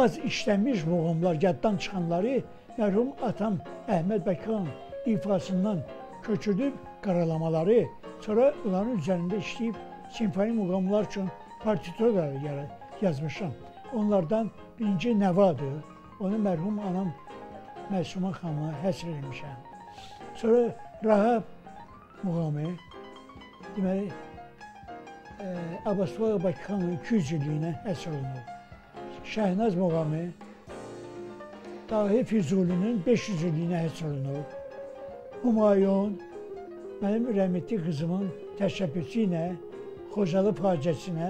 Az işlənmiş muğamlar, yaddan çıxanları mərhum atam Əhməd Bəkxan ifasından köçürdüb qaralamaları, sonra onların üzərində işləyib simfoni muğamlar üçün partituralar yara- yazmışam. Onlardan birinci Nəvadır. Onu mərhum anam Məsuma xanıma həsr etmişəm. Sonra Rahab muğamı, deməli, e, Abbasova Bakıxanın 200 illiyinə həsr olunub. Şəhnaz muğamı Dahi Füzulinin 500 illiyinə həsr olunub. Humayun mənim rəhmətli qızımın təşəbbüsü ilə Xocalı faciəsinə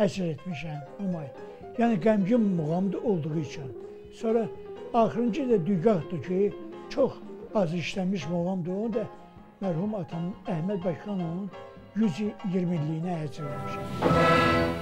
əsr etmişəm Humayun. Yəni qəmgin muğamda olduğu üçün. Sonra axırıncı da Dügahdır ki, çox az işlənmiş muğamdır. Onu da mərhum atam Əhməd Bakıxanovun 120 illiyinə həsr etmişəm.